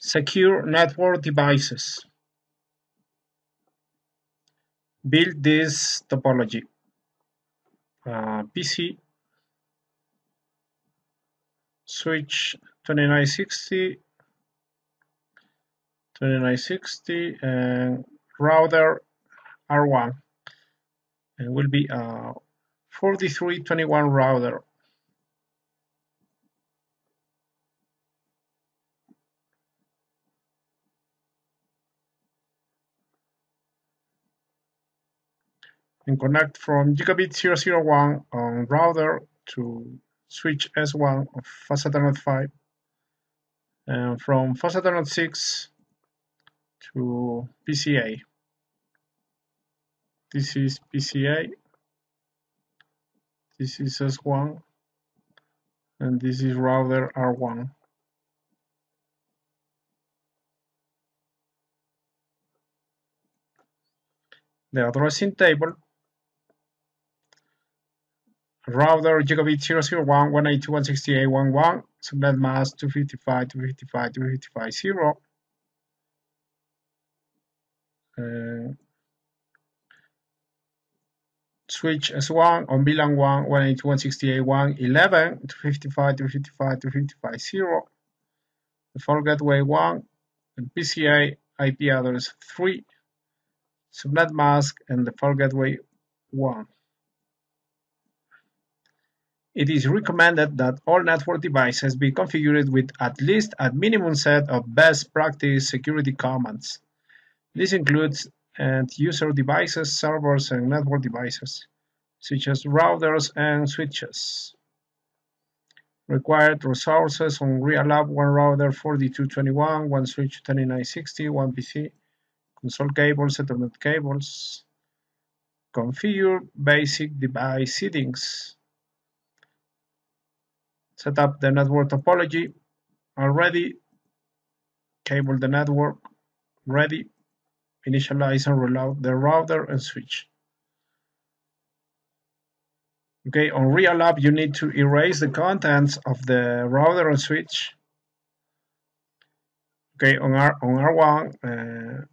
Secure network devices. Build this topology. Uh, PC, switch 2960, 2960, and router R1. And will be a 4321 router. And connect from gigabit 001 on router to switch S1 of fast Ethernet 5 and from fast Ethernet 6 to PCA. This is PCA, this is S1, and this is router R1. The addressing table router gigabit 001 192.168.1.1 subnet mask 255 255 255 0 uh, switch S1 on VLAN 1 192.168.1.11 255 255 255 0 default gateway 1 and PCA IP address 3 subnet mask and the default gateway 1 it is recommended that all network devices be configured with at least a minimum set of best practice security commands. This includes end-user devices, servers, and network devices, such as routers and switches. Required resources on RIA-Lab, one router 4221, one switch 2960, one PC, console cables, Ethernet cables. Configure basic device settings set up the network topology already cable the network ready initialize and reload the router and switch. Okay on real lab you need to erase the contents of the router and switch. Okay on R on R1 uh,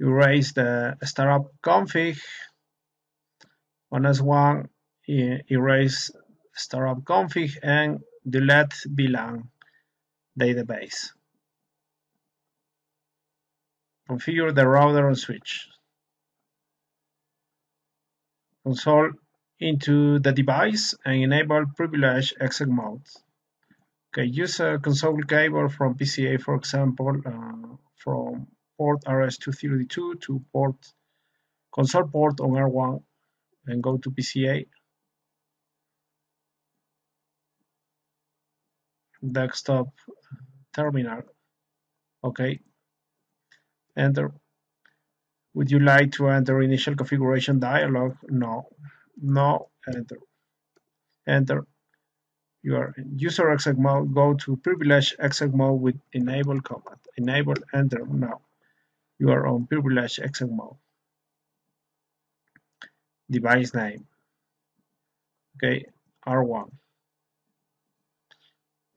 erase the startup config. On S1 erase startup config and delete VLAN database. Configure the router and switch. Console into the device and enable privileged exec mode. Okay, use a console cable from PCA, for example, uh, from port RS-232 to port console port on R1 and go to PCA desktop terminal. Okay. Enter. Would you like to enter initial configuration dialog? No. No. Enter. Enter. Your user exec mode. Go to privileged exec mode with enable command. Enable. Enter. Now. You are on privileged exec mode. Device name. Okay. R1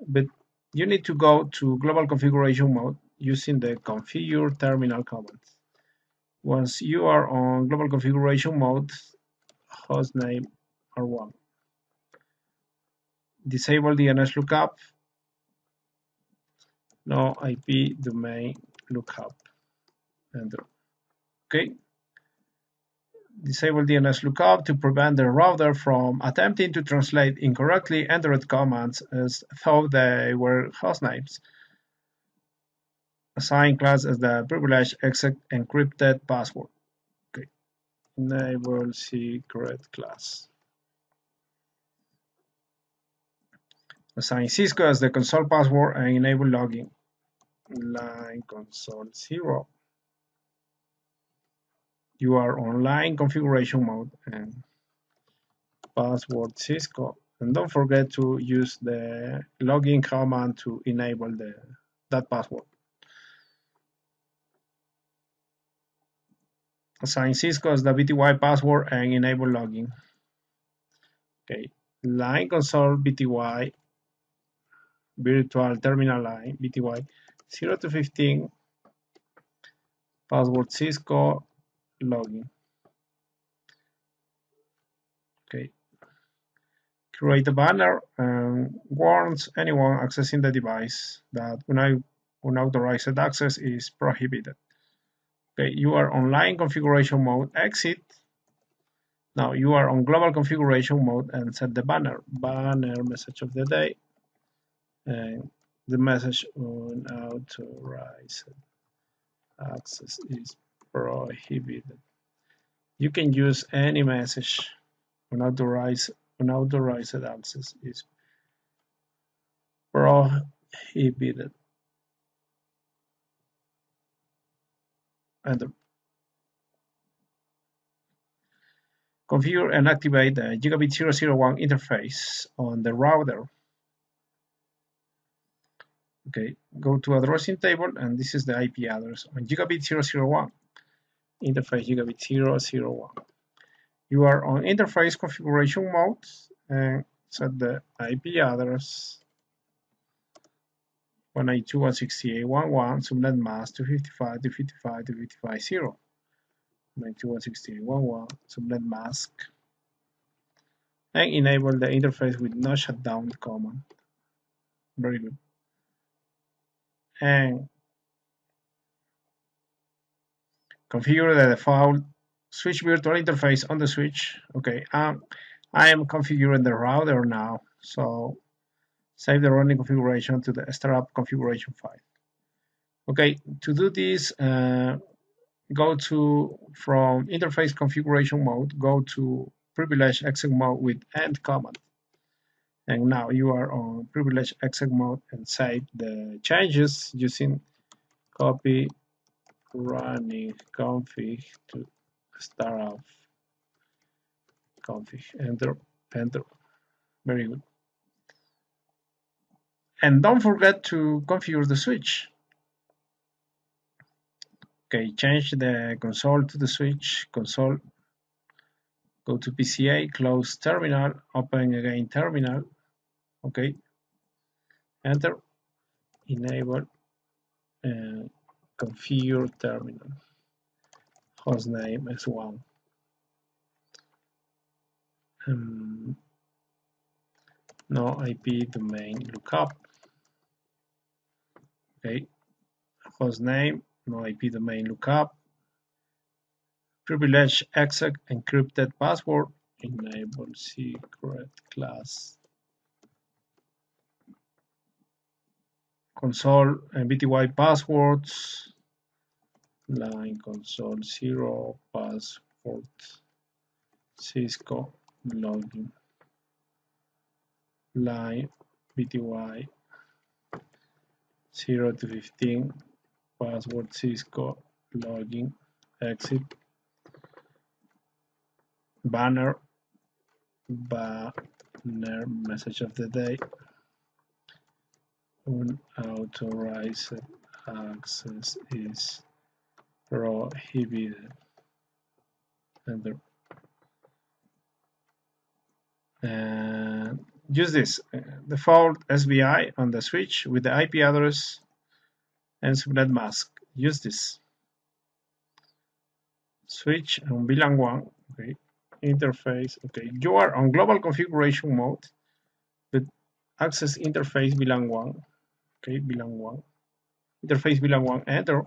but you need to go to global configuration mode using the configure terminal command. Once you are on global configuration mode, hostname R1. Disable DNS lookup, no IP domain lookup. Enter. Okay disable DNS lookup to prevent the router from attempting to translate incorrectly entered commands as though they were hostnames. Assign class as the privileged exec encrypted password. Okay. Enable secret class. Assign Cisco as the console password and enable logging. Line console 0 you are online configuration mode and password Cisco. And don't forget to use the login command to enable the that password. Assign Cisco as the VTY password and enable login. Okay. Line console VTY virtual terminal line VTY 0 to 15 password Cisco login. Okay. Create a banner and warns anyone accessing the device that unauthorized access is prohibited. Okay you are online configuration mode exit. Now you are on global configuration mode and set the banner. Banner message of the day. And the message unauthorized access is prohibited. You can use any message unauthorized unauthorized access is prohibited. And configure and activate the gigabit 001 interface on the router okay go to addressing table and this is the IP address on gigabit 001 interface gigabit 001 you are on interface configuration mode and set the IP address 192.168.1.1 subnet mask 255 to 55 to 55.0 192.168.1.1 subnet mask. And enable the interface with no shutdown command. Very good. And configure the default switch virtual interface on the switch. Okay um, I am configuring the router now so save the running configuration to the startup configuration file. Okay to do this uh, go to from interface configuration mode go to privilege exec mode with end command. And now you are on privilege exec mode and save the changes using copy running config to start startup config enter enter. Very good. And don't forget to configure the switch. Okay change the console to the switch console go to PCA close terminal open again terminal. Okay enter enable and configure terminal. Hostname S1 um, no IP domain lookup. Okay. Hostname no IP domain lookup. Privilege exec encrypted password enable secret class console eh, MBTY passwords, line console zero password, Cisco login, line VTY 0 to 15, password Cisco login, exit, banner, banner message of the day, unauthorized access is prohibited. And use this uh, default SVI on the switch with the IP address and subnet mask. Use this switch on VLAN 1. Okay, interface. Okay, you are on global configuration mode with access interface VLAN 1 okay VLAN 1 interface VLAN 1 enter.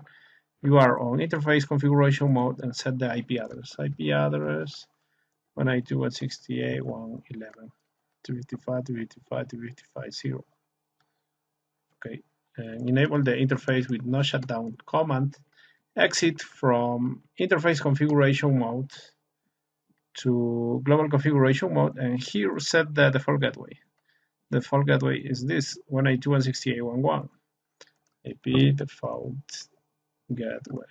You are on interface configuration mode and set the IP address. IP address 192.168.1.11 255 255 255 0 okay and enable the interface with no shutdown command. Exit from interface configuration mode to global configuration mode and here set the default gateway default gateway is this 192.168.1.1 IP default gateway.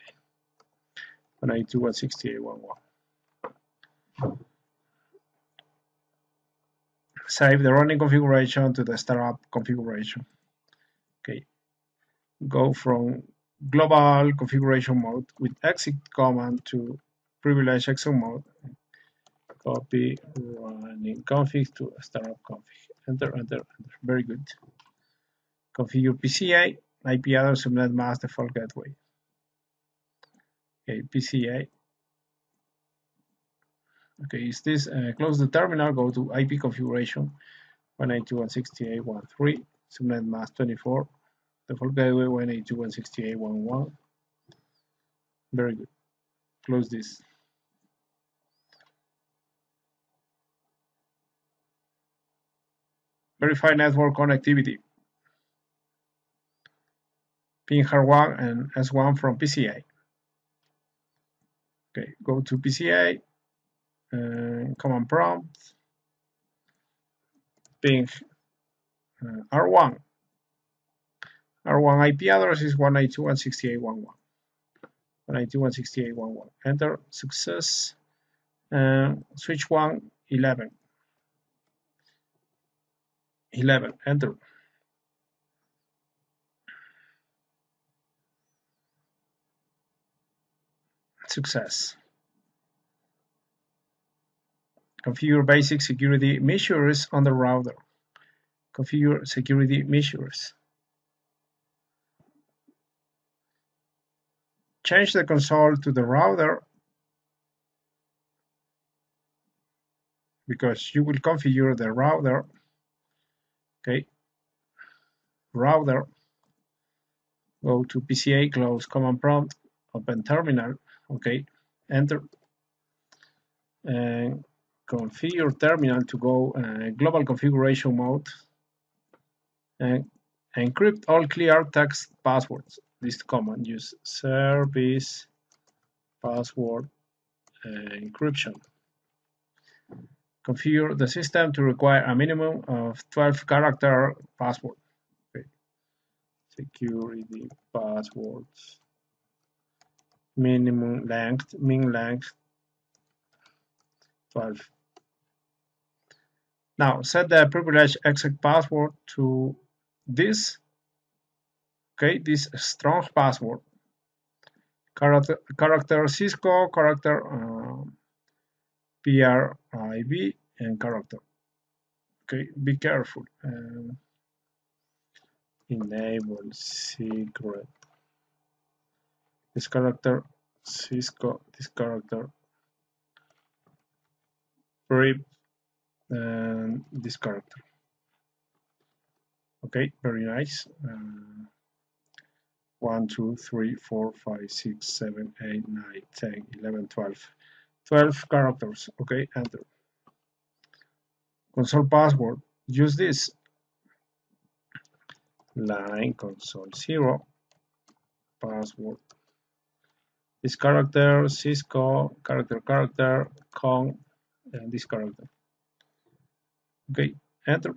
192.168.1.1 save the running configuration to the startup configuration. Okay. Go from global configuration mode with exit command to privilege exit mode. Copy running config to startup config enter enter enter very good configure PCA IP address subnet mask default gateway. Okay, PCA. Okay, is this uh, close the terminal? Go to IP configuration 192.168.1.3 subnet mask 24 default gateway 192.168.1.1. Very good. Close this. Verify network connectivity. Pin R1 and S1 from PCA. Okay, go to PCA, uh, command prompt, ping uh, R1. R1 IP address is 192.168.1.1. 192.168.1.1. Enter success. Uh, switch 1, 11. 11. Enter. Success. Configure basic security measures on the router. Configure security measures. Change the console to the router because you will configure the router okay. Router. Go to PCA close command prompt open terminal. Okay. Enter. And configure terminal to go uh, global configuration mode. And encrypt all clear text passwords. This command use service password uh, encryption configure the system to require a minimum of 12 character password. Okay. Security passwords. Minimum length, min length 12. Now set the privilege exec password to this. Okay, this strong password. Character, character Cisco, character um, PRIV and character. Okay, be careful. Um, enable secret. This character, Cisco, this character, PRIV, and this character. Okay, very nice. Uh, 1, 2, 3, 4, 5, 6, 7, 8, 9, 10, 11, 12. 12 characters. Okay, enter. Console password. Use this. Line console zero. Password. This character, Cisco, character, character, con, and this character. Okay, enter.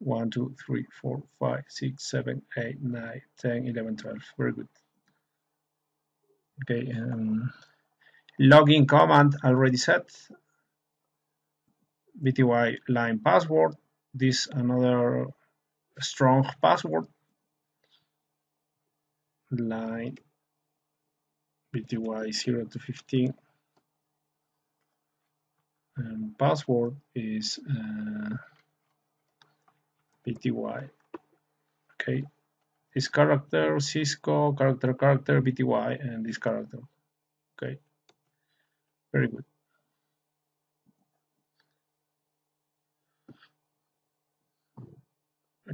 1, 2, 3, 4, 5, 6, 7, 8, 9, 10, 11, 12. Very good. Okay, um, login command already set vty line password this another strong password line vty 0 to 15 and password is uh, vty okay. This character cisco character character vty and this character very good.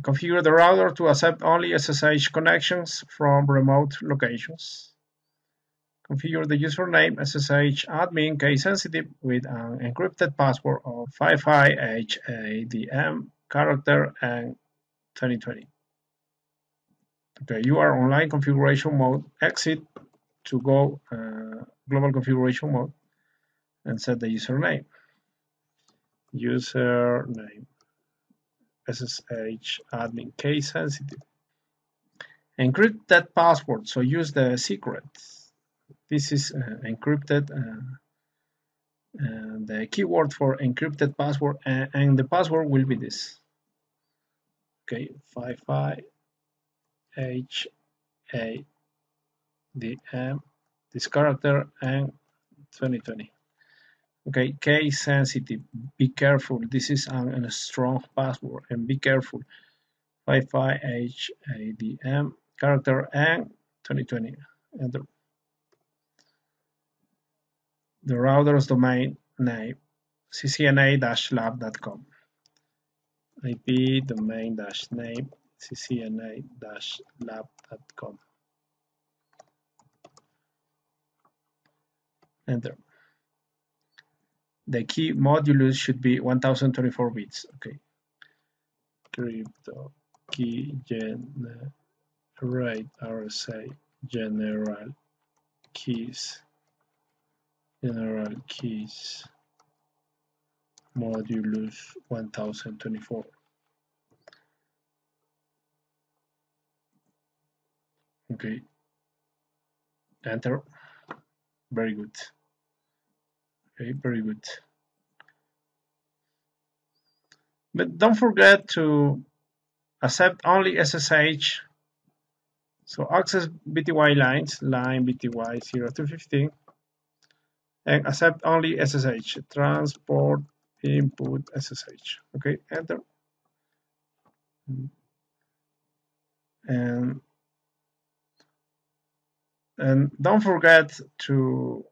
Configure the router to accept only SSH connections from remote locations. Configure the username SSH admin case sensitive with an encrypted password of 55HADM character and 2020. Okay, you are online configuration mode. Exit to go uh, global configuration mode and set the username. Username SSH admin case sensitive. Encrypt that password, so use the secret. This is uh, encrypted, uh, and the keyword for encrypted password, and, and the password will be this. Okay, 55 H A D M, this character, and 2020 okay case sensitive be careful. This is a, a strong password and be careful. 55HADM character and 2020 enter the router's domain name ccna-lab.com IP domain-name ccna-lab.com enter the key modulus should be 1024 bits. Okay. Crypto key generate RSA general keys general keys modulus 1024 okay. Enter. Very good okay very good. But don't forget to accept only SSH so access VTY lines line VTY 0 to 15 and accept only SSH transport input SSH okay enter. And and don't forget to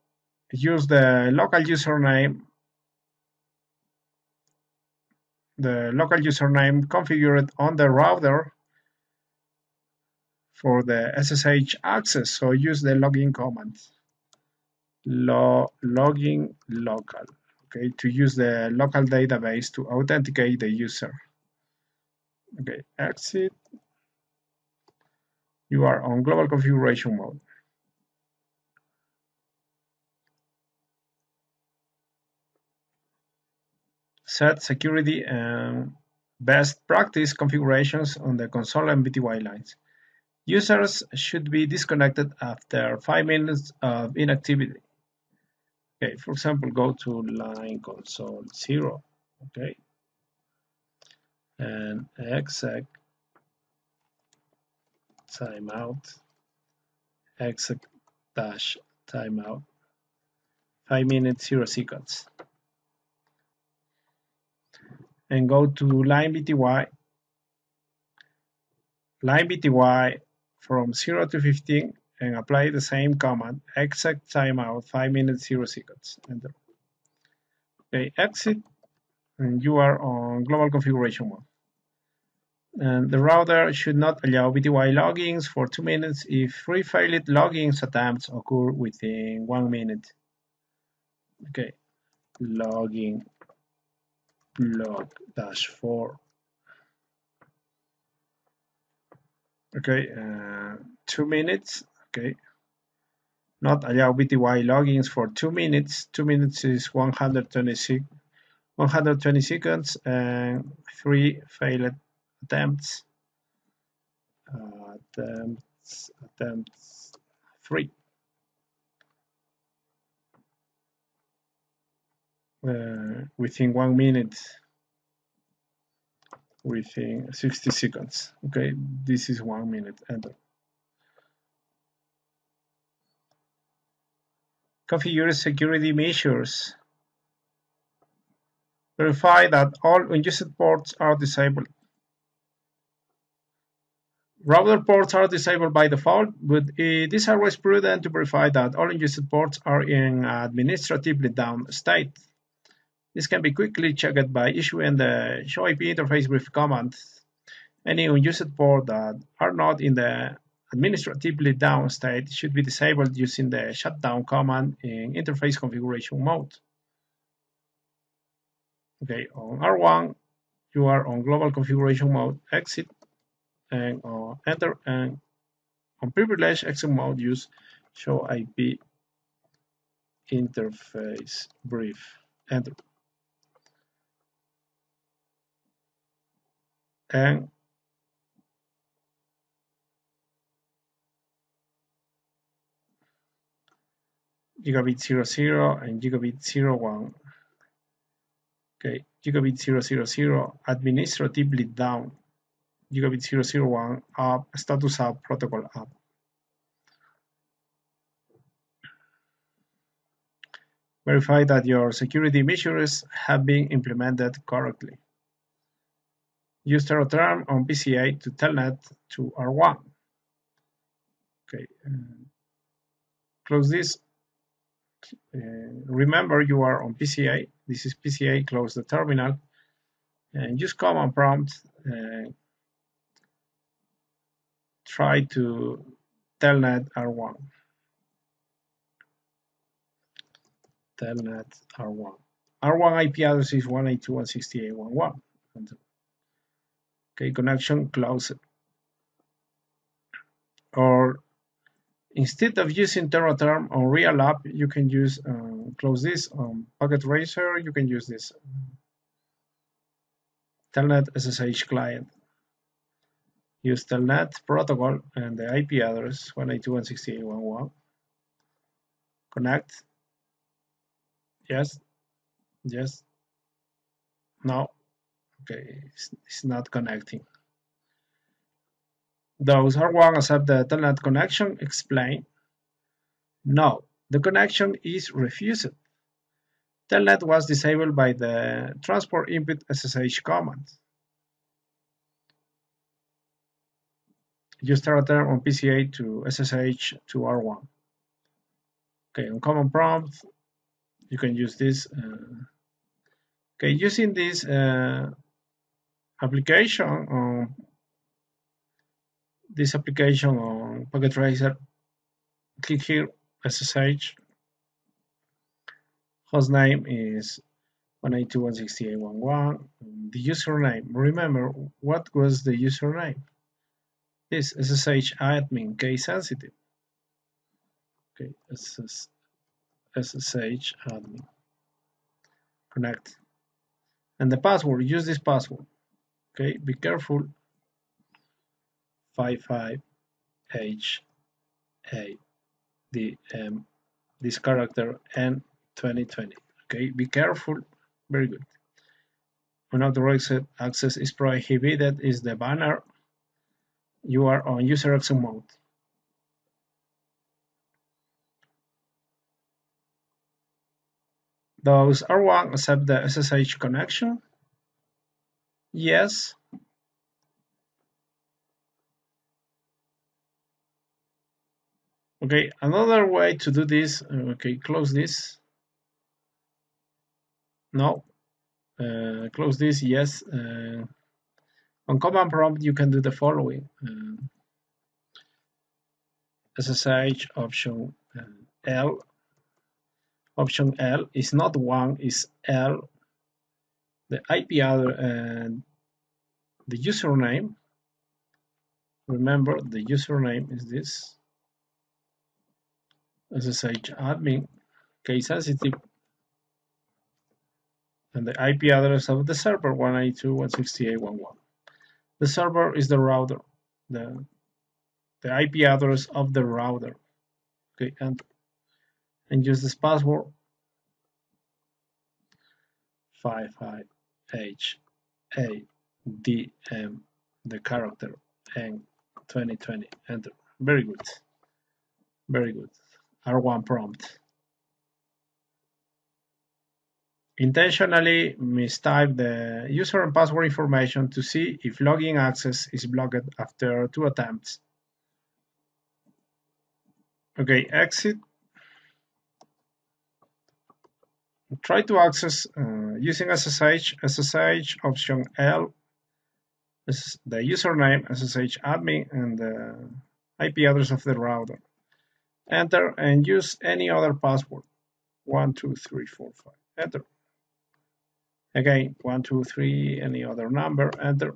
use the local username the local username configured on the router for the SSH access. So use the login command. Lo login local. Okay to use the local database to authenticate the user. Okay exit. You are on global configuration mode set security and best practice configurations on the console and VTY lines. Users should be disconnected after 5 minutes of inactivity. Okay, for example, go to line console 0, okay, and exec timeout, exec dash timeout, 5 minutes 0 seconds and go to line VTY. Line VTY from 0 to 15 and apply the same command, exec timeout 5 minutes 0 seconds. Enter. Okay, exit, and you are on global configuration mode. And the router should not allow VTY logins for 2 minutes if three failed logins attempts occur within 1 minute. Okay, login log dash 4 okay uh, two minutes okay. Not allow VTY logins for two minutes. Two minutes is 126 120 seconds and three failed attempts. Uh, attempts attempts three uh, within one minute within 60 seconds. Okay this is one minute enter configure security measures. Verify that all unused ports are disabled. Router ports are disabled by default, but it is always prudent to verify that all unused ports are in administratively down state. This can be quickly checked by issuing the show IP interface brief command. Any unused ports that are not in the administratively down state should be disabled using the shutdown command in interface configuration mode. Okay, on R1, you are on global configuration mode, exit, and enter, and on privileged exit mode, use show IP interface brief, enter. And gigabit 00 and gigabit 01 okay gigabit 000 administratively down. Gigabit 001 up status up protocol up. Verify that your security measures have been implemented correctly Use Term on PCA to telnet to R1. Okay, close this. Uh, remember you are on PCA. This is PCA, close the terminal. And use command prompt. Uh, try to telnet R1. Telnet R1. R1 IP address is 192.168.1.1. Okay, connection closed. Or instead of using Tera Term on real app, you can use uh, close this on Packet Tracer. You can use this Telnet SSH client. Use Telnet protocol and the IP address 192.168.1.1. Connect. Yes. Yes. No. Okay, it's, it's not connecting. Those R1 accept the Telnet connection explain. No, the connection is refused. Telnet was disabled by the transport input SSH command. Use Tera Term on PCA to SSH to R1. Okay, on command prompt, you can use this. Uh, okay, using this uh, application on this application on Packet Tracer, click here SSH. Hostname is 192.168.1.1. The username. Remember what was the username? This SSH admin case sensitive. Okay, SSH admin. Connect. And the password, use this password. Okay, be careful. 55 H A D M this character and 2020. Okay, be careful. Very good. When Unauthorized access is prohibited is the banner. You are on user exit mode. Those R1 accept the SSH connection? Yes. Okay, another way to do this, okay, close this. No. Uh, close this, yes. Uh, on command prompt, you can do the following. Uh, SSH option uh, L. Option L is not one, is L. The IP address and uh, the username. Remember, the username is this. SSH admin, case sensitive and the IP address of the server 192.168.1.1. The server is the router, the, the IP address of the router. Okay, and, and use this password 55HADM, the character, and 2020. Enter. Very good. Very good. R1 prompt. Intentionally mistype the user and password information to see if login access is blocked after two attempts. Okay, exit. Try to access uh, using SSH, SSH option L, the username, SSH admin, and the IP address of the router. Enter and use any other password. One, two, three, four, five. Enter. Again, one, two, three, any other number, enter.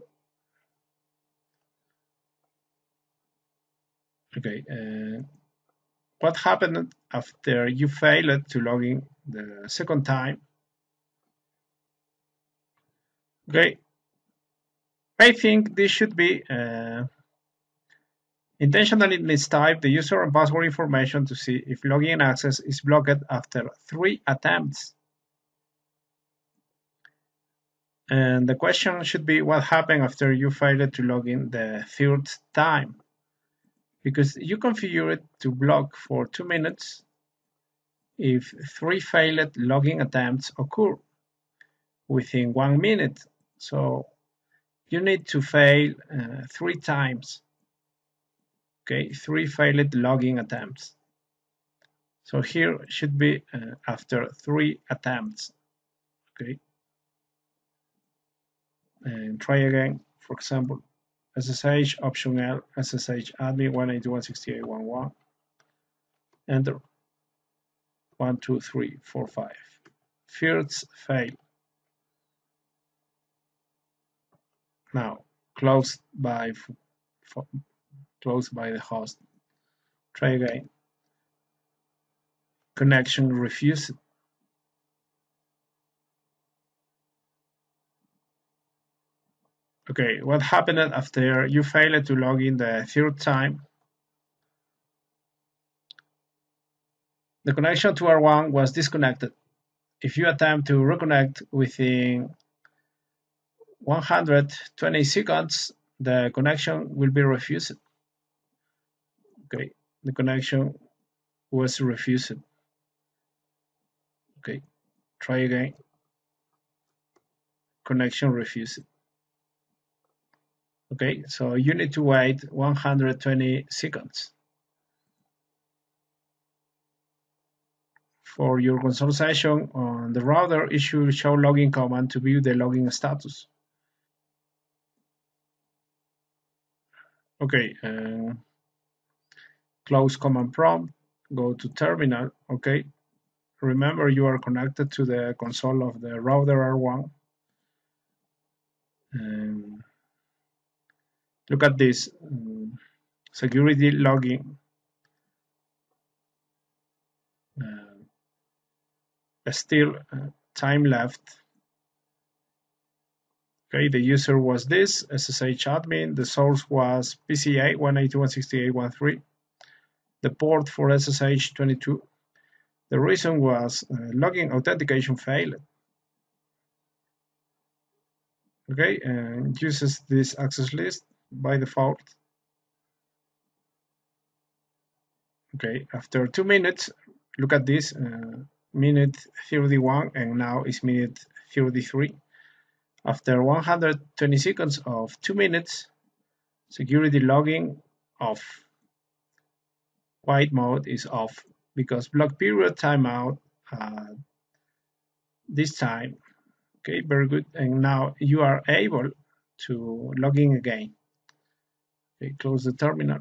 Okay, uh, what happened after you failed to log in the second time? Okay, I think this should be uh, intentionally mistype the user and password information to see if login access is blocked after three attempts. And the question should be what happened after you failed to log in the third time. Because you configure it to block for two minutes if three failed logging attempts occur within one minute. So you need to fail uh, three times. Okay, three failed logging attempts. So here should be uh, after three attempts. Okay, and try again. For example, SSH option L SSH admin 192.168.1.1 enter one two three four five. First fail. Now closed by closed by the host. Try again. Connection refused. Okay, what happened after you failed to log in the third time? The connection to R1 was disconnected. If you attempt to reconnect within 120 seconds, the connection will be refused. Okay, the connection was refused. Okay, try again. Connection refused. Okay, so you need to wait 120 seconds. For your console session on the router, it should show login command to view the login status. Okay, uh, close command prompt, go to terminal, okay. Remember you are connected to the console of the router R1. Um, look at this um, security login still uh, time left. Okay the user was this SSH admin. The source was PCA 192.168.1.3 the port for SSH 22 the reason was uh, login authentication failed. Okay and uses this access list by default. Okay, after two minutes, look at this, uh, minute 31 and now it's minute 33. After 120 seconds of two minutes, security logging off. White mode is off because block period timeout uh, this time. Okay, very good. And now you are able to log in again. Okay, close the terminal.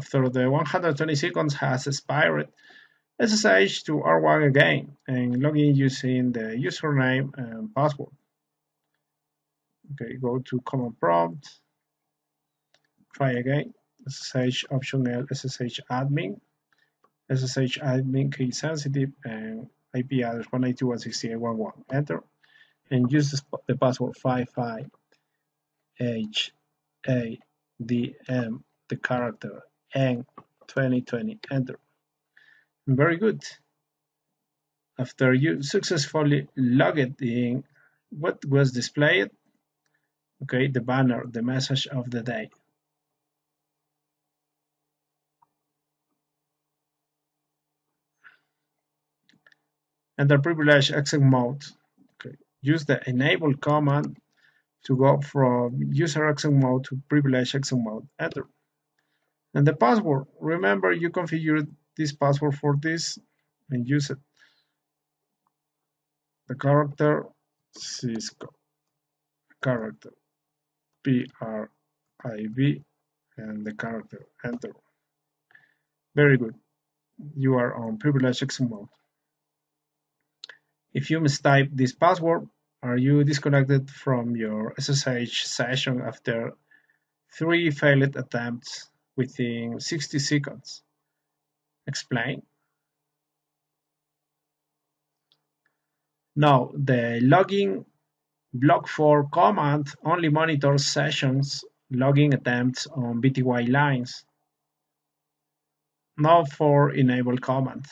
After the 120 seconds has expired, SSH to R1 again and log in using the username and password. Okay, go to command prompt, try again, SSH option L SSH admin, SSH admin key sensitive and IP address 192.168.1.1, enter and use the password 55 H A D M the character and 2020 enter very good after you successfully logged in what was displayed okay the banner the message of the day enter privilege exit mode Okay. use the enable command to go from user exit mode to privilege exit mode. Enter. And the password, remember you configured this password for this and use it. The character Cisco character P-R-I-V and the character enter. Very good. You are on privilege exit mode. If you mistype this password, are you disconnected from your SSH session after three failed attempts within 60 seconds? Explain. Now, the login block-for command only monitors sessions logging attempts on VTY lines, Now for enable command.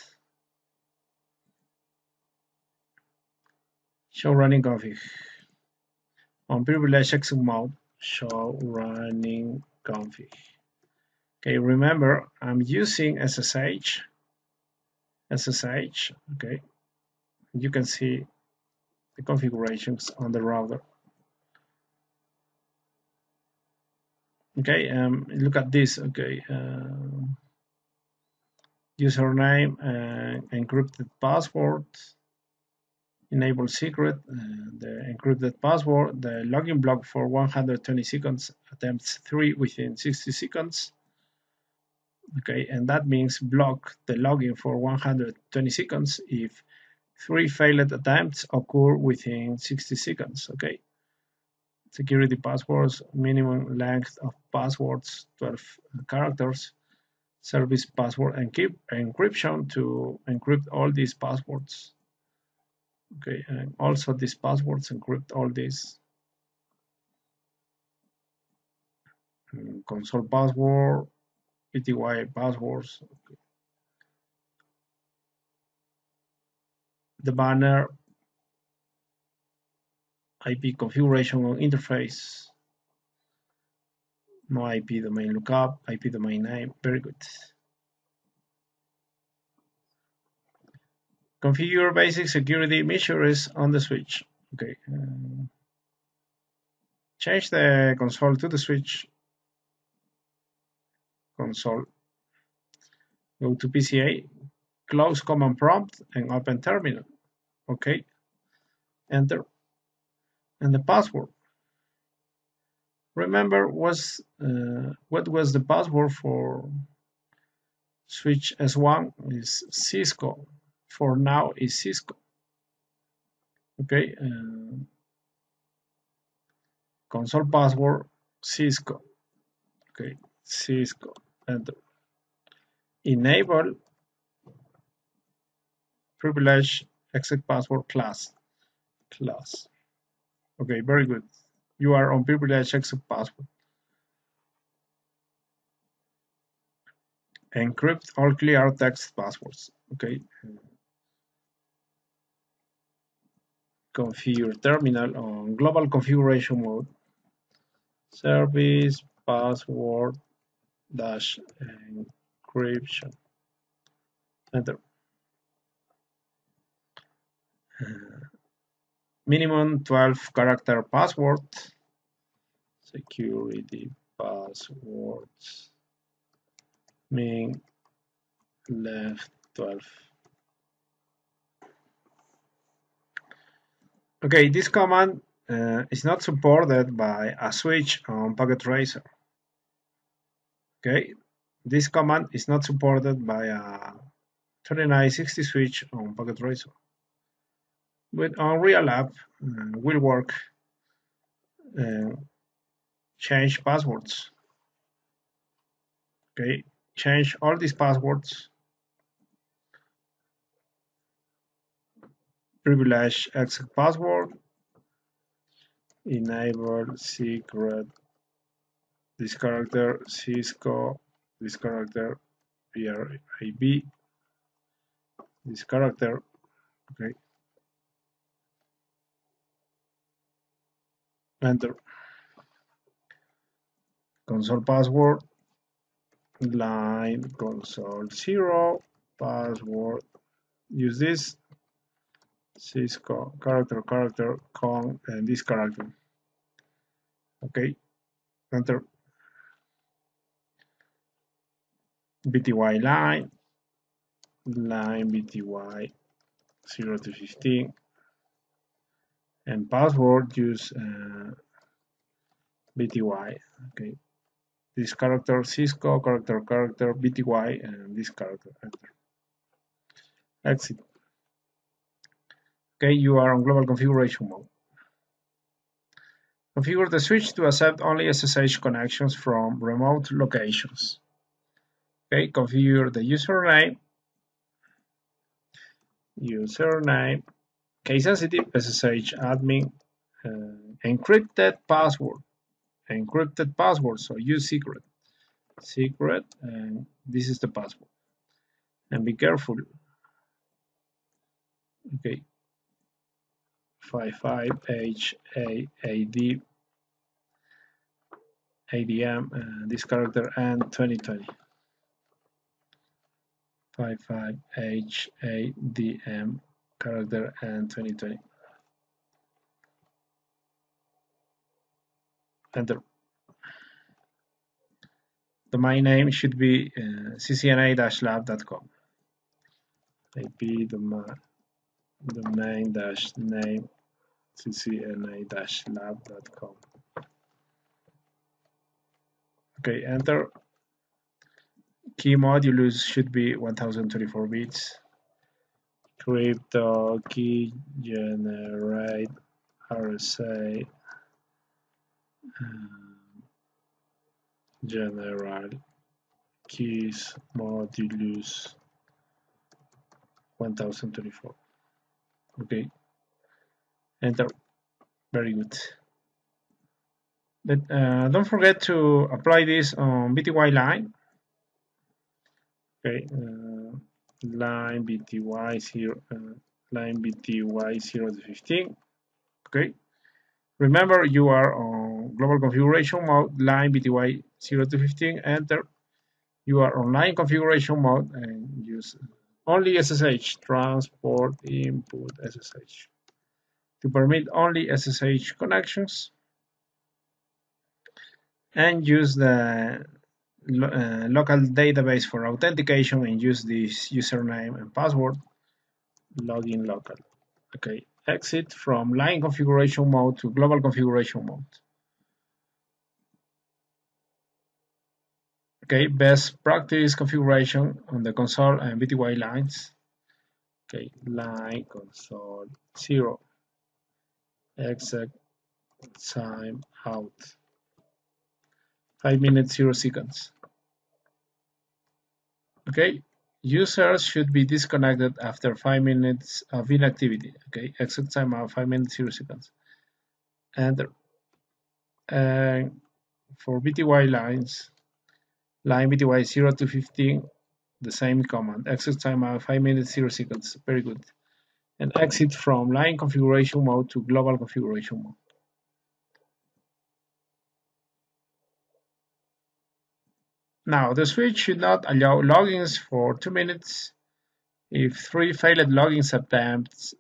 show running config on privilege exit mode show running config okay remember I'm using SSH SSH okay. You can see the configurations on the router. Okay um, look at this okay uh, username and encrypted password enable secret uh, the encrypted password the login block for 120 seconds attempts 3 within 60 seconds okay and that means block the login for 120 seconds if three failed attempts occur within 60 seconds okay? Security passwords minimum length of passwords 12 characters service password and keep encryption to encrypt all these passwords. Okay and also these passwords encrypt all these. Mm, console password VTY passwords. Okay. the banner IP configuration interface. No IP domain lookup IP domain name very good. Configure basic security measures on the switch. Okay um, change the console to the switch console go to PCA close command prompt and open terminal okay enter and the password remember was uh, what was the password for switch S1 is Cisco for now is Cisco. Okay, uh, console password Cisco. Okay, Cisco. Enter. Enable privilege exit password class. Class. Okay, very good. You are on privilege exit password. Encrypt all clear text passwords. Okay. configure terminal on global configuration mode service password dash encryption. Enter. Uh, minimum 12 character password security passwords. Min left 12 Okay, this command uh, is not supported by a switch on Packet Tracer. Okay, this command is not supported by a 2960 switch on Packet Tracer. But on Real App uh, will work. Uh, change passwords. Okay, change all these passwords privilege exit password enable secret this character Cisco this character PRIV this character okay. Enter. Console password. Line console zero. Password. Use this. Cisco character character con and this character. Okay. Enter vty line line vty 0 to 15 and password use uh, vty okay this character cisco character character vty and this character enter exit Okay, you are on global configuration mode. Configure the switch to accept only SSH connections from remote locations. Okay, configure the username, username, case sensitive SSH admin, uh, encrypted password, encrypted password, so use secret, secret, and this is the password. And be careful. Okay, 55HAAD ADM uh, this character and 2020 55HADM character and 2020 enter. The my name should be uh, ccna-lab.com ip domain domain dash name ccna-lab.com okay enter key modulus should be 1024 bits. Crypto key generate RSA um, general keys modulus 1024 okay. Enter. Very good. But uh, don't forget to apply this on VTY line okay uh, line VTY 0 uh, line VTY 0 to 15 okay. Remember you are on global configuration mode line VTY 0 to 15 enter. You are on line configuration mode and use only SSH transport input SSH to permit only SSH connections. And use the uh, local database for authentication and use this username and password. Login local. Okay exit from line configuration mode to global configuration mode. Okay best practice configuration on the console and VTY lines. Okay line console 0 exit time out. 5 minutes 0 seconds okay? Users should be disconnected after 5 minutes of inactivity. Okay? Exit time of 5 minutes 0 seconds. And uh, for VTY lines line BTY 0 to 15 the same command. Exit time of 5 minutes 0 seconds. Very good. And exit from line configuration mode to global configuration mode Now, the switch should not allow logins for 2 minutes if three failed login attempts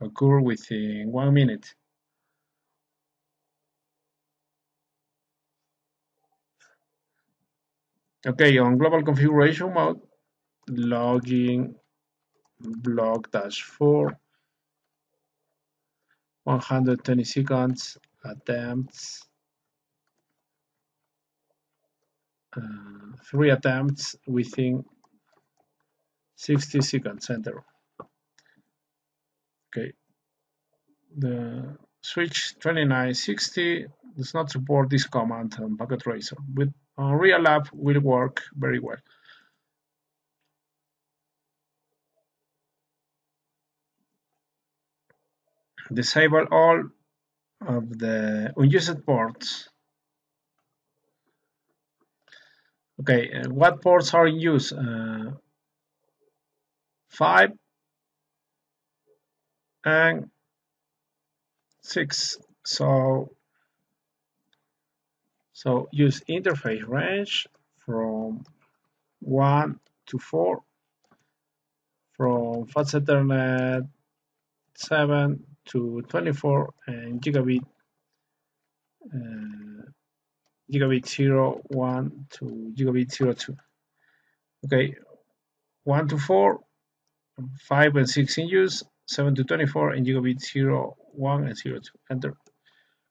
occur within 1 minute. Okay, on global configuration mode, login block dash 4, 120 seconds, attempts, uh, Uh, three attempts within 60 seconds enter okay. The switch 2960 does not support this command on Packet Tracer but on real app will work very well. Disable all of the unused ports Okay, uh, what ports are in use? Uh, 5 and 6. So, so use interface range from 1 to 4 from Fast Ethernet 7 to 24 and gigabit uh, gigabit 0, 1 to gigabit 0, 2. Okay, 1 to 4, 5 and 6 in use, 7 to 24, and gigabit 0, 1 and 0, 2. Enter.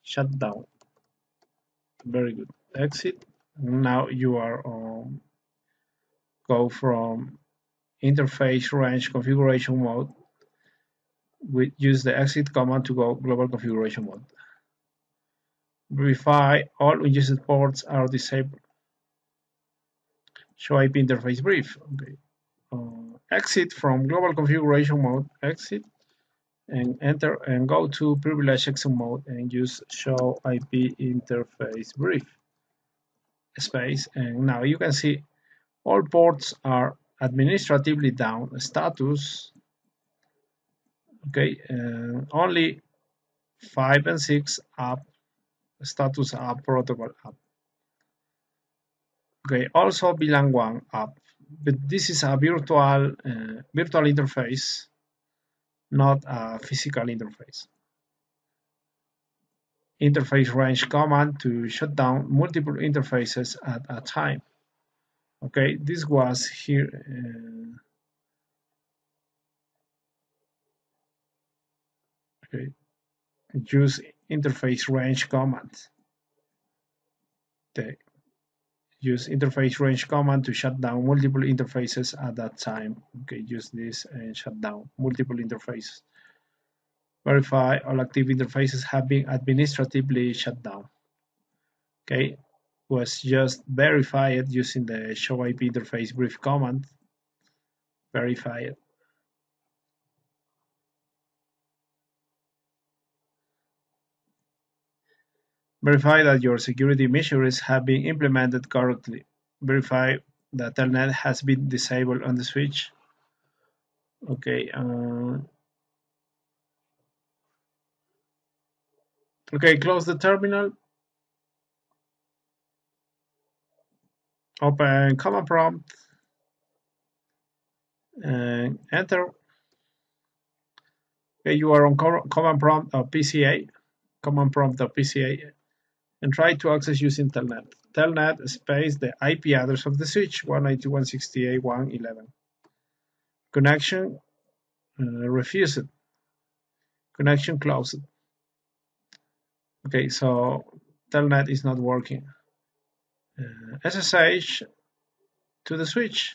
Shut down. Very good. Exit. Now you are on go from interface range configuration mode. We use the exit command to go global configuration mode. Verify all unused ports are disabled. Show IP interface brief. Okay. Uh, exit from global configuration mode. Exit and enter and go to privilege exit mode and use show IP interface brief space and now you can see all ports are administratively down status okay uh, only 5 and 6 up status app protocol app. Okay, also VLAN 1 app, but this is a virtual uh, virtual interface not a physical interface. Interface range command to shut down multiple interfaces at a time. Okay, this was here. Uh, okay, use interface range command. The use interface range command to shut down multiple interfaces at that time. Okay, use this and shut down multiple interfaces. Verify all active interfaces have been administratively shut down. Okay, was just verified using the show IP interface brief command. Verify it. Verify that your security measures have been implemented correctly. Verify that telnet has been disabled on the switch. Okay. Uh, okay, close the terminal. Open command prompt and enter. Okay, you are on command prompt of PCA, command prompt of PCA and try to access using telnet. Telnet space the IP address of the switch 192.168.1.11. Connection uh, refused. Connection closed. Okay, so telnet is not working. Uh, SSH to the switch.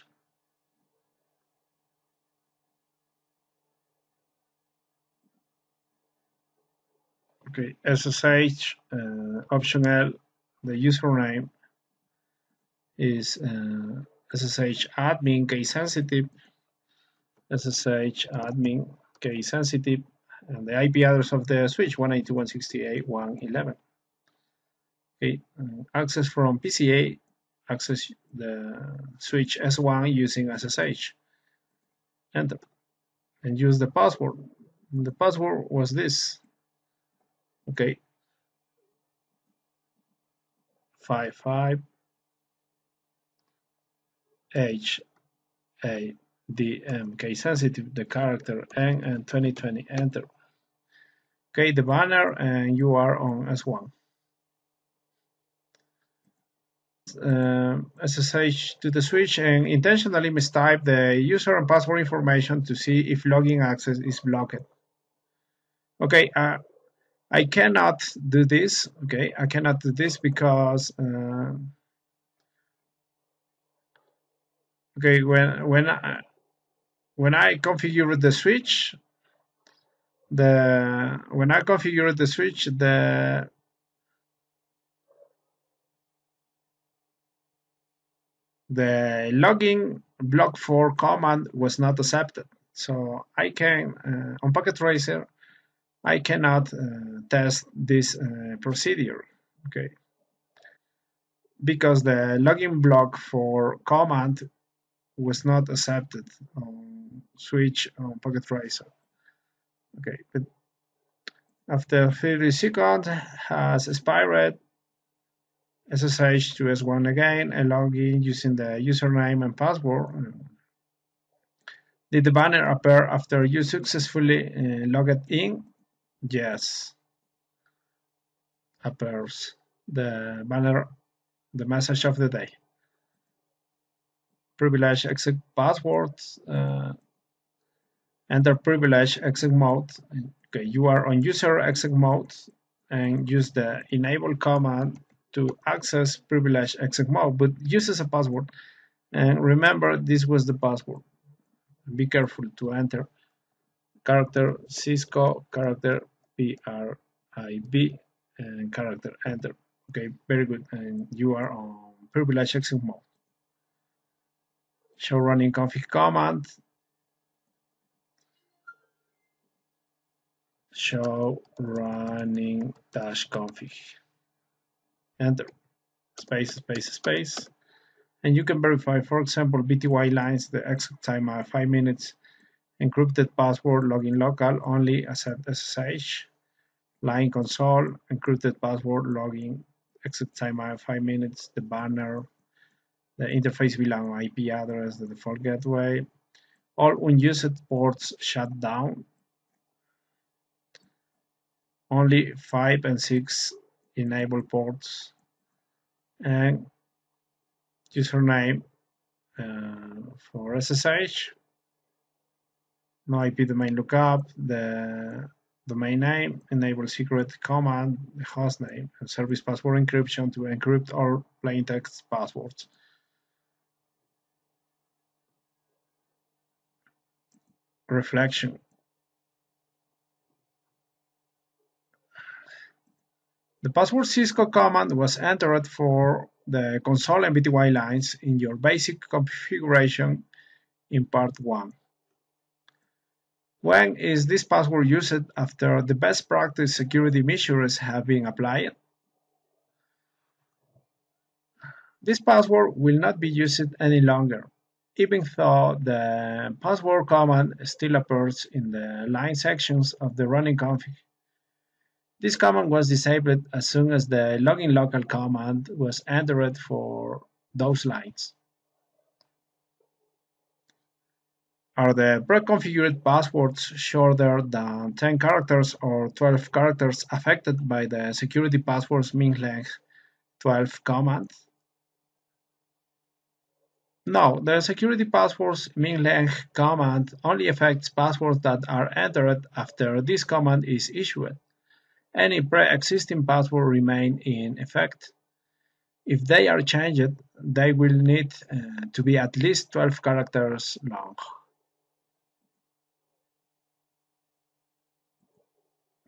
Okay, SSH uh, option L, the username is uh, SSH admin case sensitive, SSH admin case sensitive, and the IP address of the switch 192.168.1.11. Okay, uh, access from PCA, access the switch S1 using SSH. Enter and use the password. And the password was this okay. Five five. H A D M. Case sensitive the character N and 2020 enter. Okay the banner and you are on S1 uh, SSH to the switch and intentionally mistype the user and password information to see if login access is blocked. Okay uh, I cannot do this, okay? I cannot do this because, uh, okay, when, when, I, when I configure the switch, the, when I configure the switch, the, the logging block for command was not accepted. So I can, uh, on Packet Tracer, I cannot uh, test this uh, procedure, okay? Because the login block for command was not accepted on switch on Packet Tracer. Okay, but after 30 seconds has expired, SSH to S1 again and login using the username and password. Did the banner appear after you successfully uh, logged in? Yes. Appears the banner, the message of the day. Privilege exit passwords. Uh, enter privilege exit mode. Okay, you are on user exit mode and use the enable command to access privilege exit mode, but uses a password. And remember, this was the password. Be careful to enter character Cisco character PRIV uh, and character enter. Okay, very good. And you are on privilege exit mode. Show running config command. Show running dash config. Enter. Space, space, space. And you can verify, for example, VTY lines, the exit time are 5 minutes, encrypted password, login local, only accept SSH, line console, encrypted password, login, exit time 5 minutes, the banner, the interface VLAN IP address, the default gateway, all unused ports shut down, only 5 and 6 enable ports. And username uh, for SSH no IP domain lookup the domain name enable secret command the host name and service password encryption to encrypt all plain text passwords reflection The password Cisco command was entered for the console MBTY lines in your basic configuration in part 1. When is this password used after the best practice security measures have been applied? This password will not be used any longer, even though the password command still appears in the line sections of the running config. This command was disabled as soon as the login local command was entered for those lines. Are the pre-configured passwords shorter than 10 characters or 12 characters affected by the security passwords min length 12 command? No, the security passwords min length command only affects passwords that are entered after this command is issued. Any pre-existing password remain in effect. If they are changed, they will need uh, to be at least 12 characters long.